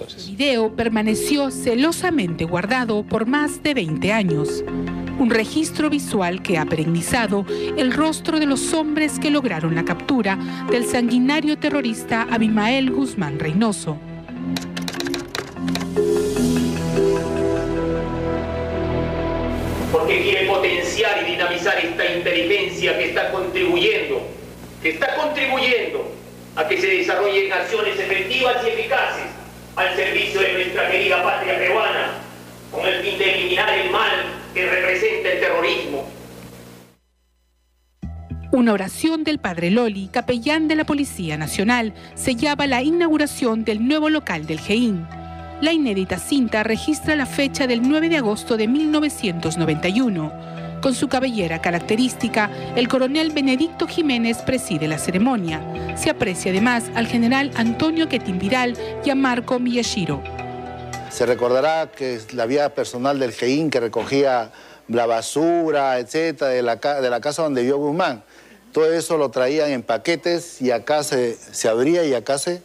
El video permaneció celosamente guardado por más de 20 años. Un registro visual que ha perennizado el rostro de los hombres que lograron la captura del sanguinario terrorista Abimael Guzmán Reynoso. Porque quiere potenciar y dinamizar esta inteligencia que está contribuyendo, que está contribuyendo a que se desarrollen acciones efectivas y eficaces al servicio de nuestra querida patria peruana, con el fin de eliminar el mal que representa el terrorismo. Una oración del padre Loli, capellán de la Policía Nacional, sellaba la inauguración del nuevo local del GEIN. La inédita cinta registra la fecha del 9 de agosto de 1991 con su cabellera característica, el coronel Benedicto Jiménez preside la ceremonia. Se aprecia además al general Antonio Quetimbiral y a Marco Miyashiro. Se recordará que la vía personal del GEIN que recogía la basura, etcétera, de la, de la casa donde vio Guzmán. Todo eso lo traían en paquetes y acá se, se abría y acá se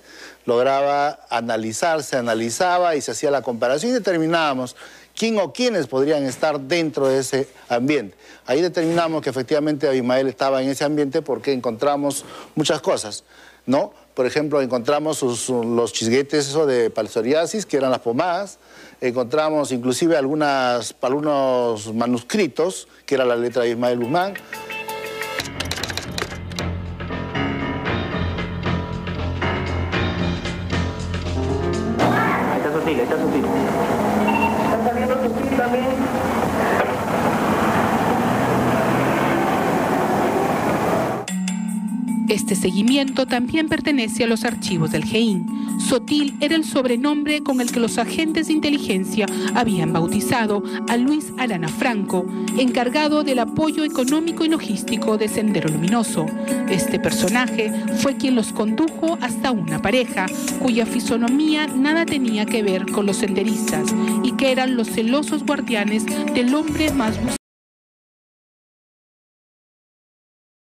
lograba analizar, se analizaba y se hacía la comparación y determinábamos quién o quiénes podrían estar dentro de ese ambiente. Ahí determinamos que efectivamente Abimael estaba en ese ambiente porque encontramos muchas cosas, ¿no? Por ejemplo, encontramos los chisguetes eso de psoriasis, que eran las pomadas, encontramos inclusive algunas, algunos manuscritos, que era la letra de Ismael Guzmán, sutil, está sutil. Este seguimiento también pertenece a los archivos del GEIN. Sotil era el sobrenombre con el que los agentes de inteligencia habían bautizado a Luis Arana Franco, encargado del apoyo económico y logístico de Sendero Luminoso. Este personaje fue quien los condujo hasta una pareja cuya fisonomía nada tenía que ver con los senderistas y que eran los celosos guardianes del hombre más buscado